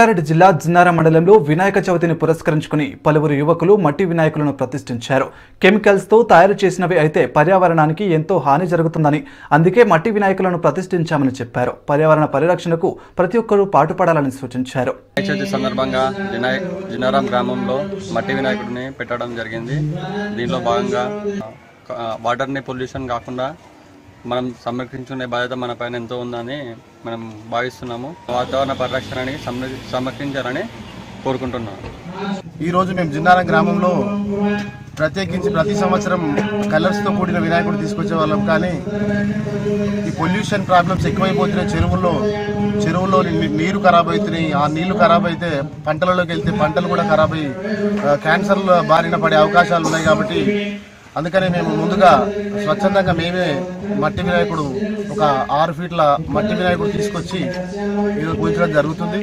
రంగారెడ్డి జిల్లా జిన్నార మండలంలో వినాయక చవితిని పురస్కరించుకుని పలువురు యువకులు మట్టి వినాయకులను ప్రతిష్ఠించారు. కెమికల్స్తో తయారు చేసినవి అయితే పర్యావరణానికి ఎంతో హాని జరుగుతుందని అందుకే మట్టి వినాయకులను ప్రతిష్ఠించామని చెప్పారు. పర్యావరణ పరిరక్షణకు ప్రతి ఒక్కరూ పాటుపడాలని సూచించారు. చవితి సందర్భంగా వినాయక్ జినారాం గ్రామంలో మట్టి వినాయకుడిని పెట్టడం జరిగింది. దీనిలో భాగంగా వాటర్ని పొల్యూషన్ కాకుండా మనం సంరక్షించుకునే బాధ్యత మన పైన ఎంతో ఉందని మనం భావిస్తున్నాము. వాతావరణ పరిరక్షణని సంరక్షించాలని కోరుకుంటున్నాము ఈరోజు మేము జిన్నారం గ్రామంలో ప్రత్యేకించి ప్రతి సంవత్సరం కలర్స్తో కూడిన వినాయకుడు తీసుకొచ్చే వాళ్ళం. కానీ ఈ పొల్యూషన్ ప్రాబ్లమ్స్ ఎక్కువైపోతున్నాయి చెరువుల్లో చెరువుల్లో నీరు ఖరాబ్ అవుతున్నాయి. ఆ నీళ్ళు ఖరాబ్ అయితే పంటలలోకి వెళ్తే పంటలు కూడా ఖరాబ్ అయ్యి ఆ, క్యాన్సర్ల బారిన పడే అవకాశాలు ఉన్నాయి కాబట్టి అందుకనే మేము ముందుగా స్వచ్ఛందంగా మేమే మట్టి వినాయకుడు ఒక ఆరు ఫీట్ల మట్టి వినాయకుడు తీసుకొచ్చి ఇది పూజించడం జరుగుతుంది.